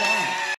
song.